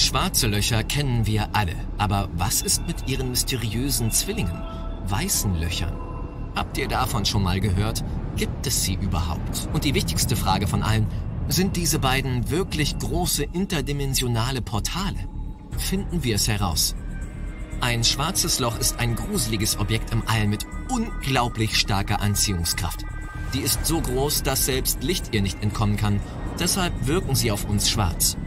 Schwarze Löcher kennen wir alle, aber was ist mit ihren mysteriösen Zwillingen, weißen Löchern? Habt ihr davon schon mal gehört? Gibt es sie überhaupt? Und die wichtigste Frage von allen, sind diese beiden wirklich große interdimensionale Portale? Finden wir es heraus. Ein schwarzes Loch ist ein gruseliges Objekt im All mit unglaublich starker Anziehungskraft. Die ist so groß, dass selbst Licht ihr nicht entkommen kann. Deshalb wirken sie auf uns schwarz.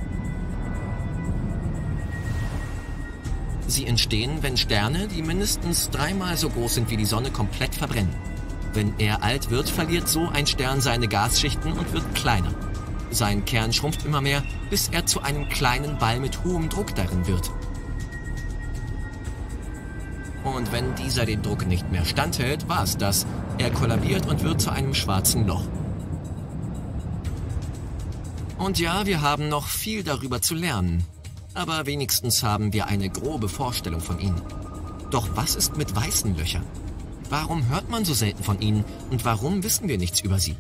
Sie entstehen, wenn Sterne, die mindestens dreimal so groß sind wie die Sonne, komplett verbrennen. Wenn er alt wird, verliert so ein Stern seine Gasschichten und wird kleiner. Sein Kern schrumpft immer mehr, bis er zu einem kleinen Ball mit hohem Druck darin wird. Und wenn dieser den Druck nicht mehr standhält, war es das. Er kollabiert und wird zu einem schwarzen Loch. Und ja, wir haben noch viel darüber zu lernen. Aber wenigstens haben wir eine grobe Vorstellung von ihnen. Doch was ist mit weißen Löchern? Warum hört man so selten von ihnen und warum wissen wir nichts über sie?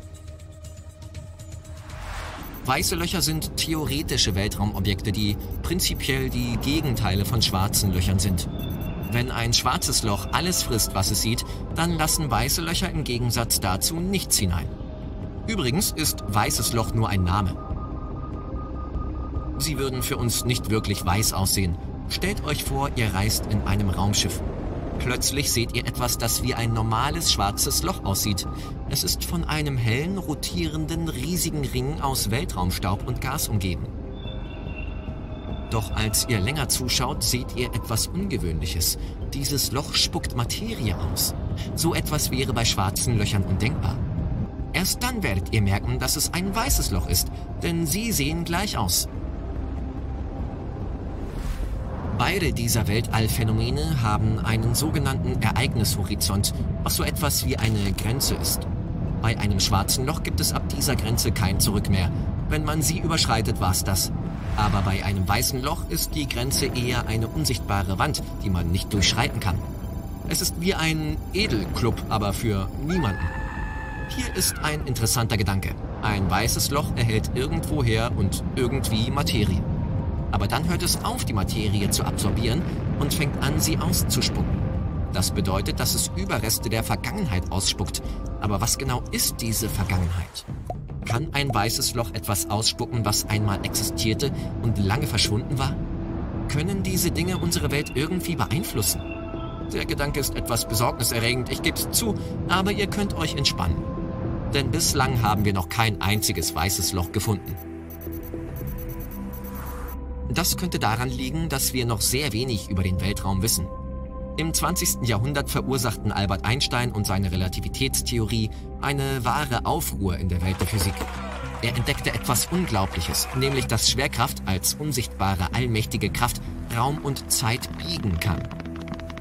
Weiße Löcher sind theoretische Weltraumobjekte, die prinzipiell die Gegenteile von schwarzen Löchern sind. Wenn ein schwarzes Loch alles frisst, was es sieht, dann lassen weiße Löcher im Gegensatz dazu nichts hinein. Übrigens ist weißes Loch nur ein Name. Sie würden für uns nicht wirklich weiß aussehen. Stellt euch vor, ihr reist in einem Raumschiff. Plötzlich seht ihr etwas, das wie ein normales schwarzes Loch aussieht. Es ist von einem hellen, rotierenden, riesigen Ring aus Weltraumstaub und Gas umgeben. Doch als ihr länger zuschaut, seht ihr etwas Ungewöhnliches. Dieses Loch spuckt Materie aus. So etwas wäre bei schwarzen Löchern undenkbar. Erst dann werdet ihr merken, dass es ein weißes Loch ist, denn sie sehen gleich aus. Beide dieser Weltallphänomene haben einen sogenannten Ereignishorizont, was so etwas wie eine Grenze ist. Bei einem schwarzen Loch gibt es ab dieser Grenze kein Zurück mehr. Wenn man sie überschreitet, war's das. Aber bei einem weißen Loch ist die Grenze eher eine unsichtbare Wand, die man nicht durchschreiten kann. Es ist wie ein Edelclub, aber für niemanden. Hier ist ein interessanter Gedanke. Ein weißes Loch erhält irgendwoher und irgendwie Materie. Aber dann hört es auf, die Materie zu absorbieren und fängt an, sie auszuspucken. Das bedeutet, dass es Überreste der Vergangenheit ausspuckt. Aber was genau ist diese Vergangenheit? Kann ein weißes Loch etwas ausspucken, was einmal existierte und lange verschwunden war? Können diese Dinge unsere Welt irgendwie beeinflussen? Der Gedanke ist etwas besorgniserregend, ich gebe es zu, aber ihr könnt euch entspannen. Denn bislang haben wir noch kein einziges weißes Loch gefunden. Das könnte daran liegen, dass wir noch sehr wenig über den Weltraum wissen. Im 20. Jahrhundert verursachten Albert Einstein und seine Relativitätstheorie eine wahre Aufruhr in der Welt der Physik. Er entdeckte etwas Unglaubliches, nämlich dass Schwerkraft als unsichtbare allmächtige Kraft Raum und Zeit biegen kann.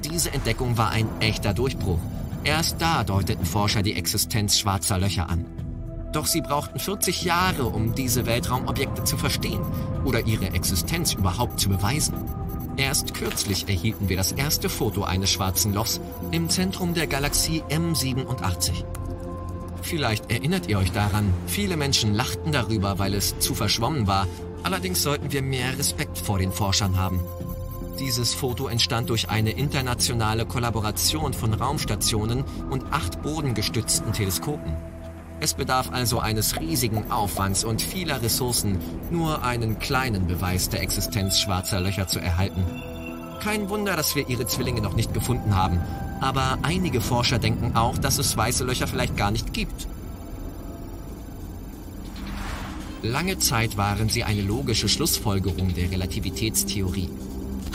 Diese Entdeckung war ein echter Durchbruch. Erst da deuteten Forscher die Existenz schwarzer Löcher an. Doch sie brauchten 40 Jahre, um diese Weltraumobjekte zu verstehen oder ihre Existenz überhaupt zu beweisen. Erst kürzlich erhielten wir das erste Foto eines schwarzen Lochs im Zentrum der Galaxie M87. Vielleicht erinnert ihr euch daran, viele Menschen lachten darüber, weil es zu verschwommen war. Allerdings sollten wir mehr Respekt vor den Forschern haben. Dieses Foto entstand durch eine internationale Kollaboration von Raumstationen und acht bodengestützten Teleskopen. Es bedarf also eines riesigen Aufwands und vieler Ressourcen, nur einen kleinen Beweis der Existenz schwarzer Löcher zu erhalten. Kein Wunder, dass wir ihre Zwillinge noch nicht gefunden haben, aber einige Forscher denken auch, dass es weiße Löcher vielleicht gar nicht gibt. Lange Zeit waren sie eine logische Schlussfolgerung der Relativitätstheorie.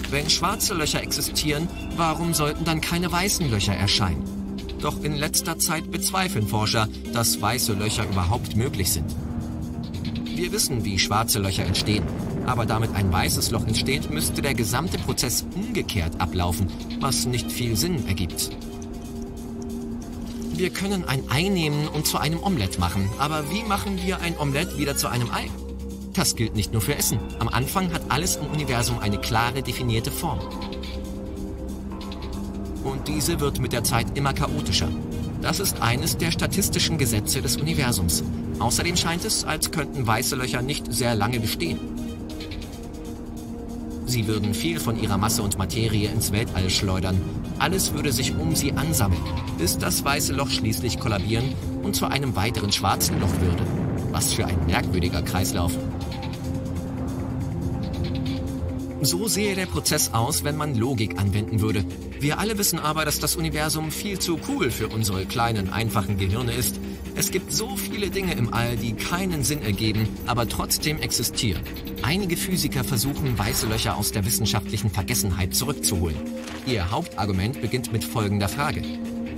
Wenn schwarze Löcher existieren, warum sollten dann keine weißen Löcher erscheinen? Doch in letzter Zeit bezweifeln Forscher, dass weiße Löcher überhaupt möglich sind. Wir wissen, wie schwarze Löcher entstehen. Aber damit ein weißes Loch entsteht, müsste der gesamte Prozess umgekehrt ablaufen, was nicht viel Sinn ergibt. Wir können ein Ei nehmen und zu einem Omelett machen. Aber wie machen wir ein Omelett wieder zu einem Ei? Das gilt nicht nur für Essen. Am Anfang hat alles im Universum eine klare definierte Form und diese wird mit der Zeit immer chaotischer. Das ist eines der statistischen Gesetze des Universums. Außerdem scheint es, als könnten weiße Löcher nicht sehr lange bestehen. Sie würden viel von ihrer Masse und Materie ins Weltall schleudern. Alles würde sich um sie ansammeln, bis das weiße Loch schließlich kollabieren und zu einem weiteren schwarzen Loch würde. Was für ein merkwürdiger Kreislauf. So sehe der Prozess aus, wenn man Logik anwenden würde. Wir alle wissen aber, dass das Universum viel zu cool für unsere kleinen, einfachen Gehirne ist. Es gibt so viele Dinge im All, die keinen Sinn ergeben, aber trotzdem existieren. Einige Physiker versuchen, weiße Löcher aus der wissenschaftlichen Vergessenheit zurückzuholen. Ihr Hauptargument beginnt mit folgender Frage.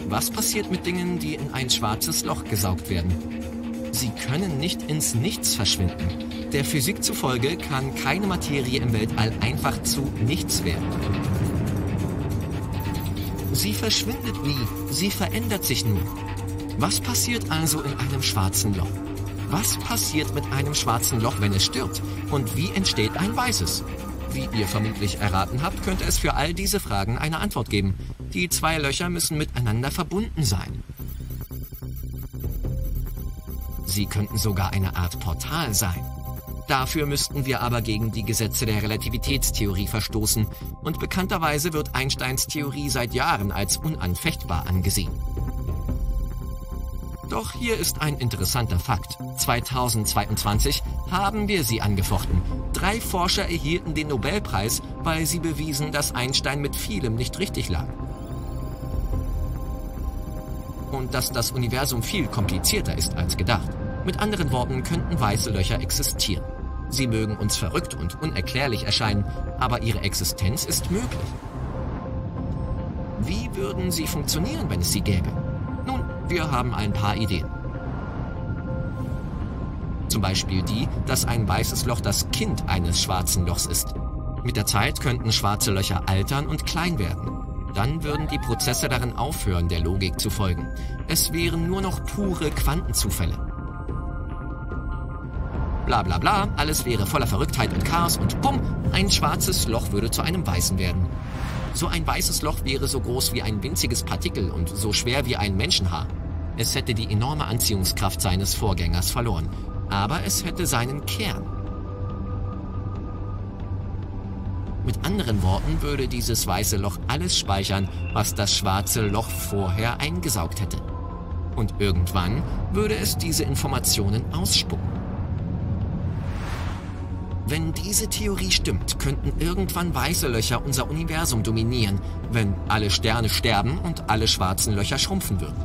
Was passiert mit Dingen, die in ein schwarzes Loch gesaugt werden? Sie können nicht ins Nichts verschwinden. Der Physik zufolge kann keine Materie im Weltall einfach zu nichts werden. Sie verschwindet nie, sie verändert sich nur. Was passiert also in einem schwarzen Loch? Was passiert mit einem schwarzen Loch, wenn es stirbt? Und wie entsteht ein weißes? Wie ihr vermutlich erraten habt, könnte es für all diese Fragen eine Antwort geben. Die zwei Löcher müssen miteinander verbunden sein. Sie könnten sogar eine Art Portal sein. Dafür müssten wir aber gegen die Gesetze der Relativitätstheorie verstoßen und bekannterweise wird Einsteins Theorie seit Jahren als unanfechtbar angesehen. Doch hier ist ein interessanter Fakt. 2022 haben wir sie angefochten. Drei Forscher erhielten den Nobelpreis, weil sie bewiesen, dass Einstein mit vielem nicht richtig lag. Und dass das Universum viel komplizierter ist als gedacht. Mit anderen Worten könnten weiße Löcher existieren. Sie mögen uns verrückt und unerklärlich erscheinen, aber ihre Existenz ist möglich. Wie würden sie funktionieren, wenn es sie gäbe? Nun, wir haben ein paar Ideen. Zum Beispiel die, dass ein weißes Loch das Kind eines schwarzen Lochs ist. Mit der Zeit könnten schwarze Löcher altern und klein werden. Dann würden die Prozesse darin aufhören, der Logik zu folgen. Es wären nur noch pure Quantenzufälle. Bla bla bla, alles wäre voller Verrücktheit und Chaos und bumm, ein schwarzes Loch würde zu einem weißen werden. So ein weißes Loch wäre so groß wie ein winziges Partikel und so schwer wie ein Menschenhaar. Es hätte die enorme Anziehungskraft seines Vorgängers verloren, aber es hätte seinen Kern. Mit anderen Worten würde dieses weiße Loch alles speichern, was das schwarze Loch vorher eingesaugt hätte. Und irgendwann würde es diese Informationen ausspucken. Wenn diese Theorie stimmt, könnten irgendwann weiße Löcher unser Universum dominieren, wenn alle Sterne sterben und alle schwarzen Löcher schrumpfen würden.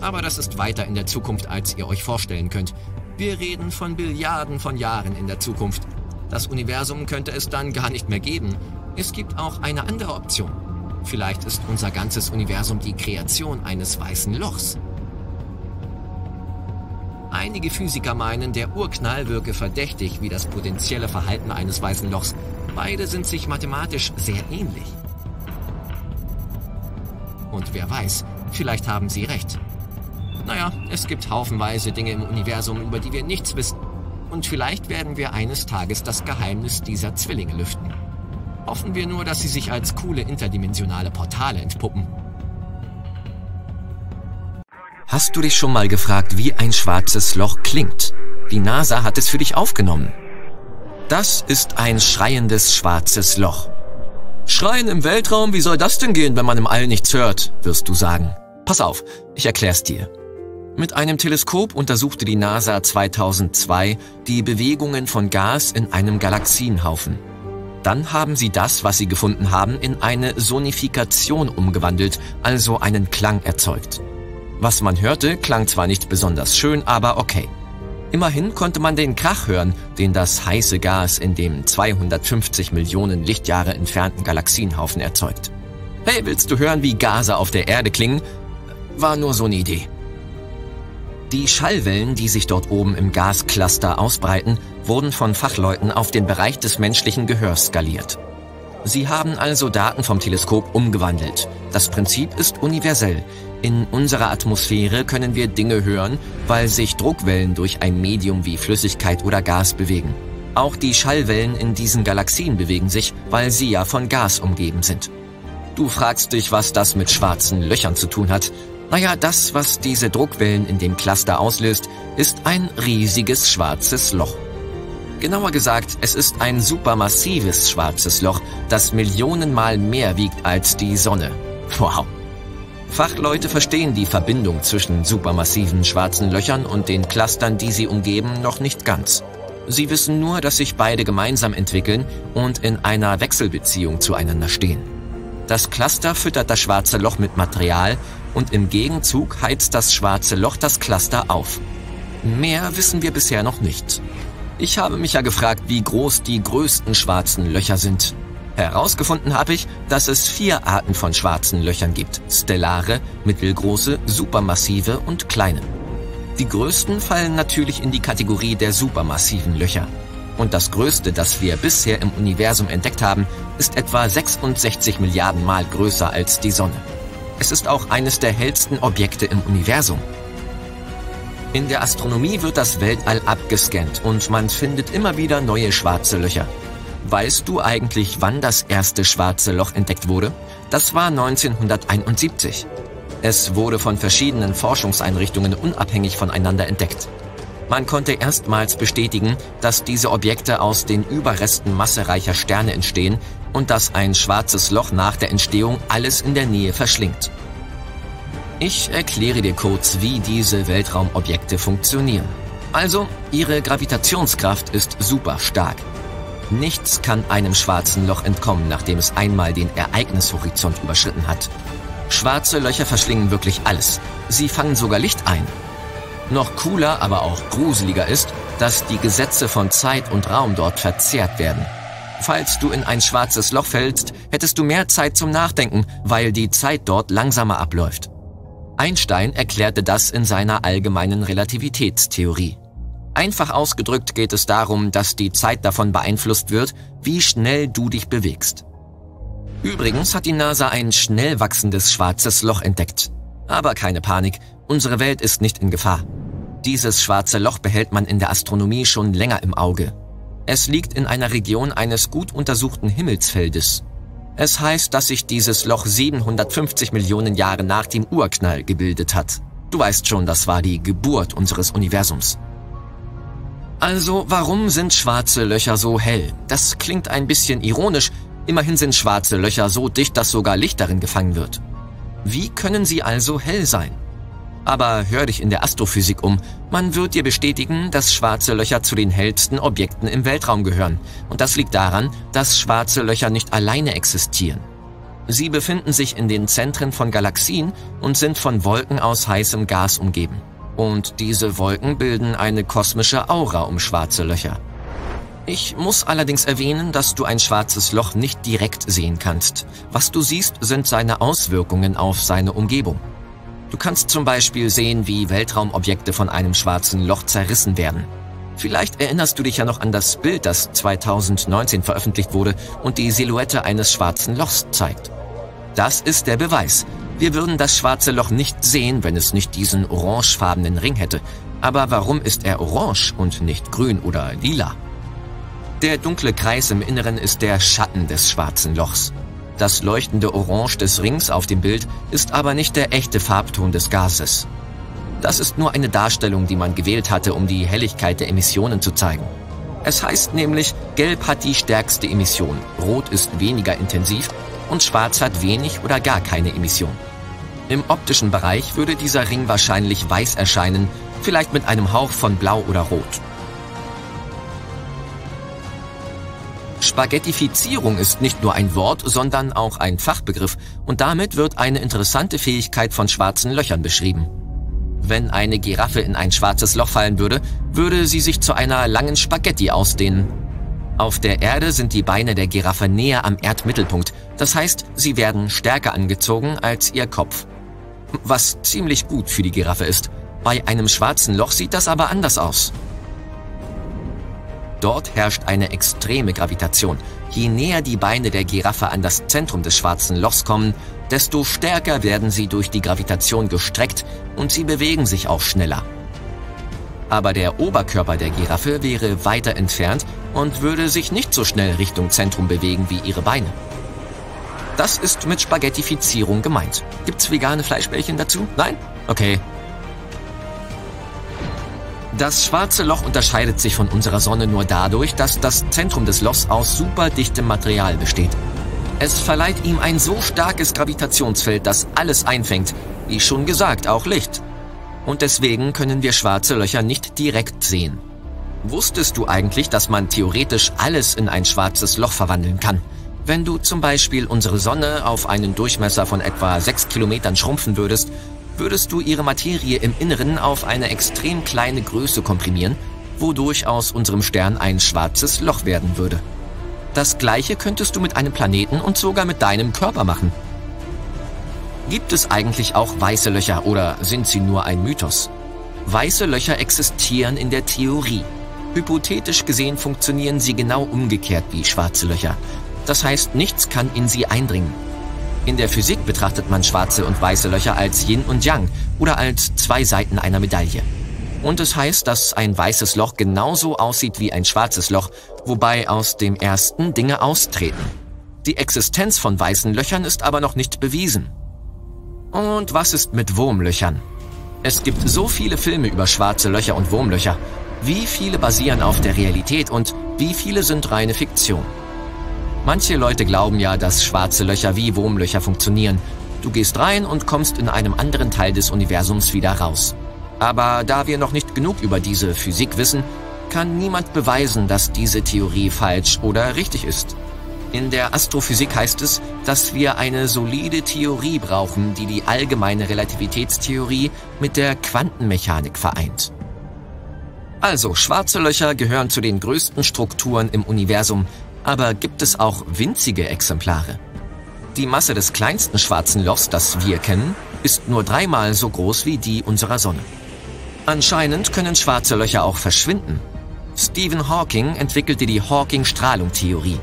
Aber das ist weiter in der Zukunft, als ihr euch vorstellen könnt. Wir reden von Billiarden von Jahren in der Zukunft. Das Universum könnte es dann gar nicht mehr geben. Es gibt auch eine andere Option. Vielleicht ist unser ganzes Universum die Kreation eines weißen Lochs. Einige Physiker meinen, der Urknall wirke verdächtig wie das potenzielle Verhalten eines weißen Lochs. Beide sind sich mathematisch sehr ähnlich. Und wer weiß, vielleicht haben sie recht. Naja, es gibt haufenweise Dinge im Universum, über die wir nichts wissen. Und vielleicht werden wir eines Tages das Geheimnis dieser Zwillinge lüften. Hoffen wir nur, dass sie sich als coole interdimensionale Portale entpuppen. Hast du dich schon mal gefragt, wie ein schwarzes Loch klingt? Die NASA hat es für dich aufgenommen. Das ist ein schreiendes schwarzes Loch. Schreien im Weltraum, wie soll das denn gehen, wenn man im All nichts hört, wirst du sagen. Pass auf, ich erklär's dir. Mit einem Teleskop untersuchte die NASA 2002 die Bewegungen von Gas in einem Galaxienhaufen. Dann haben sie das, was sie gefunden haben, in eine Sonifikation umgewandelt, also einen Klang erzeugt. Was man hörte, klang zwar nicht besonders schön, aber okay. Immerhin konnte man den Krach hören, den das heiße Gas in dem 250 Millionen Lichtjahre entfernten Galaxienhaufen erzeugt. Hey, willst du hören, wie Gase auf der Erde klingen? War nur so eine Idee. Die Schallwellen, die sich dort oben im Gascluster ausbreiten, wurden von Fachleuten auf den Bereich des menschlichen Gehörs skaliert. Sie haben also Daten vom Teleskop umgewandelt. Das Prinzip ist universell. In unserer Atmosphäre können wir Dinge hören, weil sich Druckwellen durch ein Medium wie Flüssigkeit oder Gas bewegen. Auch die Schallwellen in diesen Galaxien bewegen sich, weil sie ja von Gas umgeben sind. Du fragst dich, was das mit schwarzen Löchern zu tun hat. Naja, das, was diese Druckwellen in dem Cluster auslöst, ist ein riesiges schwarzes Loch. Genauer gesagt, es ist ein supermassives schwarzes Loch, das Millionenmal mehr wiegt als die Sonne. Wow. Fachleute verstehen die Verbindung zwischen supermassiven schwarzen Löchern und den Clustern, die sie umgeben, noch nicht ganz. Sie wissen nur, dass sich beide gemeinsam entwickeln und in einer Wechselbeziehung zueinander stehen. Das Cluster füttert das schwarze Loch mit Material und im Gegenzug heizt das schwarze Loch das Cluster auf. Mehr wissen wir bisher noch nicht. Ich habe mich ja gefragt, wie groß die größten schwarzen Löcher sind. Herausgefunden habe ich, dass es vier Arten von schwarzen Löchern gibt. Stellare, mittelgroße, supermassive und kleine. Die größten fallen natürlich in die Kategorie der supermassiven Löcher. Und das größte, das wir bisher im Universum entdeckt haben, ist etwa 66 Milliarden Mal größer als die Sonne. Es ist auch eines der hellsten Objekte im Universum. In der Astronomie wird das Weltall abgescannt und man findet immer wieder neue schwarze Löcher. Weißt du eigentlich, wann das erste schwarze Loch entdeckt wurde? Das war 1971. Es wurde von verschiedenen Forschungseinrichtungen unabhängig voneinander entdeckt. Man konnte erstmals bestätigen, dass diese Objekte aus den Überresten massereicher Sterne entstehen und dass ein schwarzes Loch nach der Entstehung alles in der Nähe verschlingt. Ich erkläre dir kurz, wie diese Weltraumobjekte funktionieren. Also, ihre Gravitationskraft ist super stark. Nichts kann einem schwarzen Loch entkommen, nachdem es einmal den Ereignishorizont überschritten hat. Schwarze Löcher verschlingen wirklich alles. Sie fangen sogar Licht ein. Noch cooler, aber auch gruseliger ist, dass die Gesetze von Zeit und Raum dort verzerrt werden. Falls du in ein schwarzes Loch fällst, hättest du mehr Zeit zum Nachdenken, weil die Zeit dort langsamer abläuft. Einstein erklärte das in seiner allgemeinen Relativitätstheorie. Einfach ausgedrückt geht es darum, dass die Zeit davon beeinflusst wird, wie schnell du dich bewegst. Übrigens hat die NASA ein schnell wachsendes schwarzes Loch entdeckt. Aber keine Panik, unsere Welt ist nicht in Gefahr. Dieses schwarze Loch behält man in der Astronomie schon länger im Auge. Es liegt in einer Region eines gut untersuchten Himmelsfeldes es heißt, dass sich dieses Loch 750 Millionen Jahre nach dem Urknall gebildet hat. Du weißt schon, das war die Geburt unseres Universums. Also, warum sind schwarze Löcher so hell? Das klingt ein bisschen ironisch, immerhin sind schwarze Löcher so dicht, dass sogar Licht darin gefangen wird. Wie können sie also hell sein? Aber hör dich in der Astrophysik um. Man wird dir bestätigen, dass schwarze Löcher zu den hellsten Objekten im Weltraum gehören. Und das liegt daran, dass schwarze Löcher nicht alleine existieren. Sie befinden sich in den Zentren von Galaxien und sind von Wolken aus heißem Gas umgeben. Und diese Wolken bilden eine kosmische Aura um schwarze Löcher. Ich muss allerdings erwähnen, dass du ein schwarzes Loch nicht direkt sehen kannst. Was du siehst, sind seine Auswirkungen auf seine Umgebung. Du kannst zum Beispiel sehen, wie Weltraumobjekte von einem schwarzen Loch zerrissen werden. Vielleicht erinnerst du dich ja noch an das Bild, das 2019 veröffentlicht wurde und die Silhouette eines schwarzen Lochs zeigt. Das ist der Beweis. Wir würden das schwarze Loch nicht sehen, wenn es nicht diesen orangefarbenen Ring hätte. Aber warum ist er orange und nicht grün oder lila? Der dunkle Kreis im Inneren ist der Schatten des schwarzen Lochs. Das leuchtende Orange des Rings auf dem Bild ist aber nicht der echte Farbton des Gases. Das ist nur eine Darstellung, die man gewählt hatte, um die Helligkeit der Emissionen zu zeigen. Es heißt nämlich, Gelb hat die stärkste Emission, Rot ist weniger intensiv und Schwarz hat wenig oder gar keine Emission. Im optischen Bereich würde dieser Ring wahrscheinlich weiß erscheinen, vielleicht mit einem Hauch von Blau oder Rot. Spaghettifizierung ist nicht nur ein Wort, sondern auch ein Fachbegriff und damit wird eine interessante Fähigkeit von schwarzen Löchern beschrieben. Wenn eine Giraffe in ein schwarzes Loch fallen würde, würde sie sich zu einer langen Spaghetti ausdehnen. Auf der Erde sind die Beine der Giraffe näher am Erdmittelpunkt, das heißt, sie werden stärker angezogen als ihr Kopf. Was ziemlich gut für die Giraffe ist. Bei einem schwarzen Loch sieht das aber anders aus. Dort herrscht eine extreme Gravitation. Je näher die Beine der Giraffe an das Zentrum des schwarzen Lochs kommen, desto stärker werden sie durch die Gravitation gestreckt und sie bewegen sich auch schneller. Aber der Oberkörper der Giraffe wäre weiter entfernt und würde sich nicht so schnell Richtung Zentrum bewegen wie ihre Beine. Das ist mit Spaghettifizierung gemeint. Gibt's vegane Fleischbällchen dazu? Nein? Okay, Das schwarze Loch unterscheidet sich von unserer Sonne nur dadurch, dass das Zentrum des Lochs aus superdichtem Material besteht. Es verleiht ihm ein so starkes Gravitationsfeld, das alles einfängt, wie schon gesagt, auch Licht. Und deswegen können wir schwarze Löcher nicht direkt sehen. Wusstest du eigentlich, dass man theoretisch alles in ein schwarzes Loch verwandeln kann? Wenn du zum Beispiel unsere Sonne auf einen Durchmesser von etwa 6 Kilometern schrumpfen würdest, würdest du ihre Materie im Inneren auf eine extrem kleine Größe komprimieren, wodurch aus unserem Stern ein schwarzes Loch werden würde. Das gleiche könntest du mit einem Planeten und sogar mit deinem Körper machen. Gibt es eigentlich auch weiße Löcher oder sind sie nur ein Mythos? Weiße Löcher existieren in der Theorie. Hypothetisch gesehen funktionieren sie genau umgekehrt wie schwarze Löcher. Das heißt, nichts kann in sie eindringen. In der Physik betrachtet man schwarze und weiße Löcher als Yin und Yang oder als zwei Seiten einer Medaille. Und es heißt, dass ein weißes Loch genauso aussieht wie ein schwarzes Loch, wobei aus dem ersten Dinge austreten. Die Existenz von weißen Löchern ist aber noch nicht bewiesen. Und was ist mit Wurmlöchern? Es gibt so viele Filme über schwarze Löcher und Wurmlöcher. Wie viele basieren auf der Realität und wie viele sind reine Fiktion? Manche Leute glauben ja, dass schwarze Löcher wie Wurmlöcher funktionieren. Du gehst rein und kommst in einem anderen Teil des Universums wieder raus. Aber da wir noch nicht genug über diese Physik wissen, kann niemand beweisen, dass diese Theorie falsch oder richtig ist. In der Astrophysik heißt es, dass wir eine solide Theorie brauchen, die die allgemeine Relativitätstheorie mit der Quantenmechanik vereint. Also, schwarze Löcher gehören zu den größten Strukturen im Universum, aber gibt es auch winzige Exemplare? Die Masse des kleinsten schwarzen Lochs, das wir kennen, ist nur dreimal so groß wie die unserer Sonne. Anscheinend können schwarze Löcher auch verschwinden. Stephen Hawking entwickelte die Hawking-Strahlung-Theorie.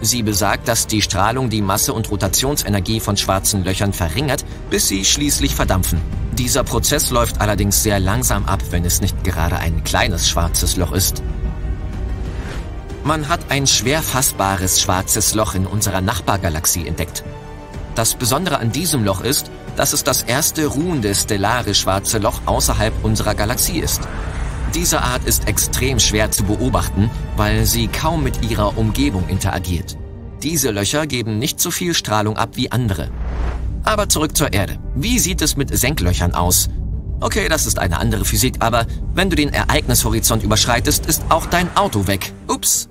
Sie besagt, dass die Strahlung die Masse und Rotationsenergie von schwarzen Löchern verringert, bis sie schließlich verdampfen. Dieser Prozess läuft allerdings sehr langsam ab, wenn es nicht gerade ein kleines schwarzes Loch ist. Man hat ein schwer fassbares schwarzes Loch in unserer Nachbargalaxie entdeckt. Das Besondere an diesem Loch ist, dass es das erste ruhende stellare schwarze Loch außerhalb unserer Galaxie ist. Diese Art ist extrem schwer zu beobachten, weil sie kaum mit ihrer Umgebung interagiert. Diese Löcher geben nicht so viel Strahlung ab wie andere. Aber zurück zur Erde. Wie sieht es mit Senklöchern aus? Okay, das ist eine andere Physik, aber wenn du den Ereignishorizont überschreitest, ist auch dein Auto weg. Ups.